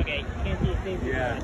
Okay, can't see a thing. Yeah.